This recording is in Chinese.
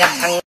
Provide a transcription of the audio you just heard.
呀疼